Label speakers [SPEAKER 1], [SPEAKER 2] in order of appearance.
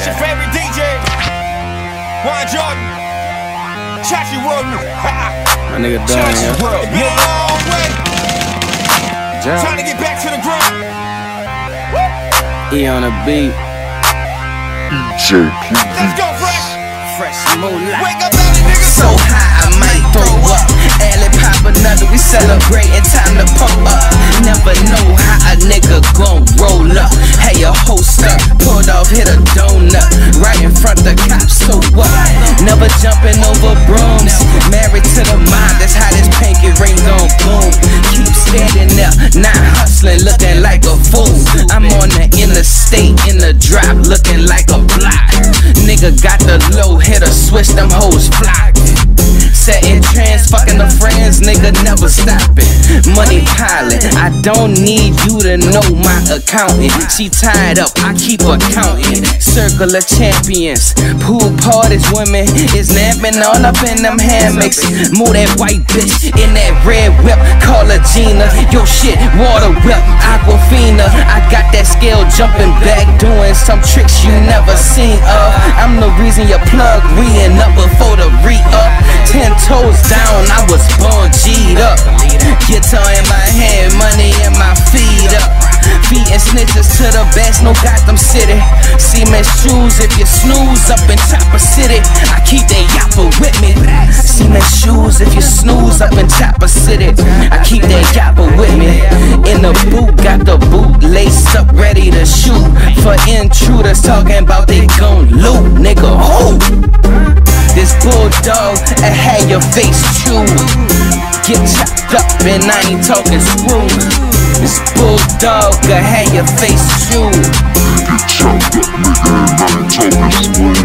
[SPEAKER 1] It's your favorite DJ. Juan Jordan. Chonchi World.
[SPEAKER 2] My nigga done,
[SPEAKER 1] Chonchi
[SPEAKER 2] yeah.
[SPEAKER 1] World. Been a long way.
[SPEAKER 2] Jump.
[SPEAKER 1] Time to get back to the grind.
[SPEAKER 2] E on the beat.
[SPEAKER 1] Let's go, Fresh.
[SPEAKER 2] Fresh Moula.
[SPEAKER 1] Wake up,
[SPEAKER 3] hustling, looking like a fool. I'm on the interstate, in the drop, looking like a block. Nigga got the low hitter, switch them hoes fly. Setting trends, fucking the friends, nigga never stopping. Money piling, I don't need you to know my accountant. She tied up, I keep her counting. Circle of champions, pool parties, women is napping all up in them hammocks. Move that white bitch in that red whip, her Gina. Yo shit, water whip, Aquafina. I got that scale jumping back, doing some tricks you never seen of. I'm the reason your plug re up before the re up. Ten toes down, I was born G'd up. Guitar in my hand, money in my feet up. Feet and snitches to the best, no Gotham City. Cement shoes if you snooze up in Chopper City. I keep that yapper with me. If you snooze up in Chopper City. I keep that yapper with me. In the boot, got the boot laced up, ready to shoot. For intruders talking about they gon' loot, nigga. Who? This bulldog, I had your face chewed. Get chopped up and I ain't talking screw. This bulldog, I had your face chewed.
[SPEAKER 4] Get chopped up, nigga, and I ain't talking screw.